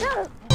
No!